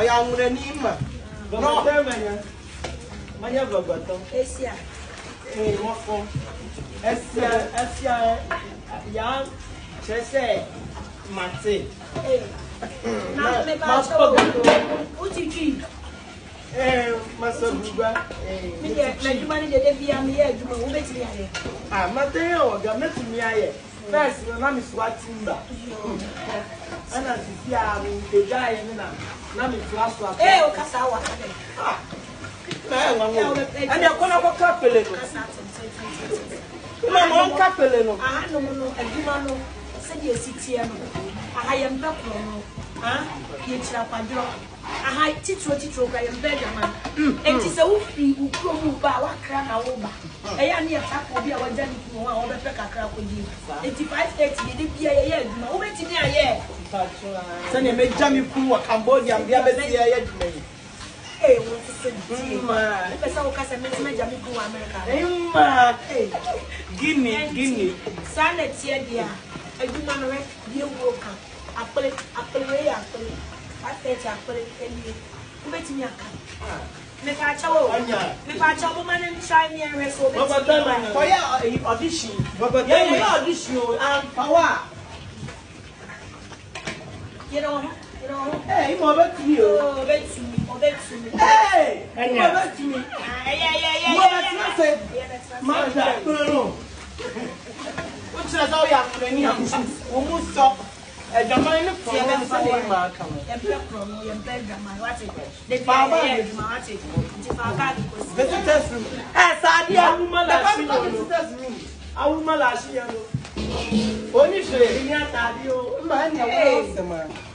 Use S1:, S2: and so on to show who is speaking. S1: ọ̀yàwùrẹ̀ ní ìmọ̀. Gbọ̀ngàn tẹ́ mẹ̀yẹ. Má yẹ gbọ̀ngàn tán. Èsì à. Ee wọ́n fọ. Ẹsì à ẹsì à yà á ṣẹṣẹ màtì.
S2: Náà mi bá tó o.
S1: O ti jì. Ee masa gbugba. Mi yẹ ẹ̀dùnmá ni dèdè bíi àmì yẹ ẹ̀dùnmá, wọ́n bẹ̀ tì mí ayẹ. Àmọ́ tẹ́yẹ̀ ọ̀gá mẹ́tì mí ayẹ. First, na mom is watching that. And as you see, I'm in the na in the Nami flash to Hey, o kasa wa. Ebe you're going to go capele. Mama, I'm capele. Ah, no, no, no. A woman, no. Said you're sitting here. Ah, I am back from. Ah, you're trapped. Aha, titro titro, ka a na ɛyɛ ani ɛta kɔ bi a wɔgya ne kunu hɔ a wɔbɛpɛ kakra kɔ yi eighty five eighty yɛde bi a yɛyɛ adwuma wobɛtumi ayɛ. sɛnea mɛgya me kunu wɔ cambodia mbea bɛsi ɛyɛ adwuma yi. ee wɔn ti sɛ di mma ɛfɛ sɛ wokasa mɛ ti mɛgya me kunu wɔ amɛrika. mma gini gini. saa na tiɛ deɛ adwuma no rɛ bie wuro kan apere apere wei apere five thirty apere ɛnie wobɛtumi aka mepa akyɛwo mepa akyɛwo boma ne ntra ne ɛrɛ so wobɛtumi kɔyɛ audition yɛyɛ audition ampawo a yɛrɛ wɔ ho yɛrɛ wɔ ho ɛɛ ima ɔbɛtumi o ɔbɛtumi ɔbɛtumi ɛɛ ima ɔbɛtumi ɛyɛ ɛyɛ ɛyɛ ɛyɛ ɔbɛtumi ase maa da kuro no wotina sɛ woyɛ akɔnɔ ni akusu wɔn mu sɔ adwaman ne korɔ no nsa ne ma aka mo yɛmpɛ korɔ no yɛmpɛ adwaman wate ne bi yɛ adwuma wate nti fa aka akikosi visitors room ɛ saade awoma laahye yɛ no awoma laahye yɛ no oni hwee ataade o mba ɛnna wɔn asɛm a